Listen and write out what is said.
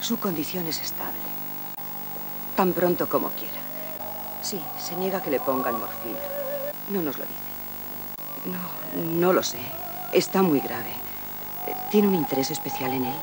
Su condición es estable. Tan pronto como quiera. Sí, se niega que le pongan morfina. No nos lo dice. No, no lo sé. Está muy grave. Eh, ¿Tiene un interés especial en él?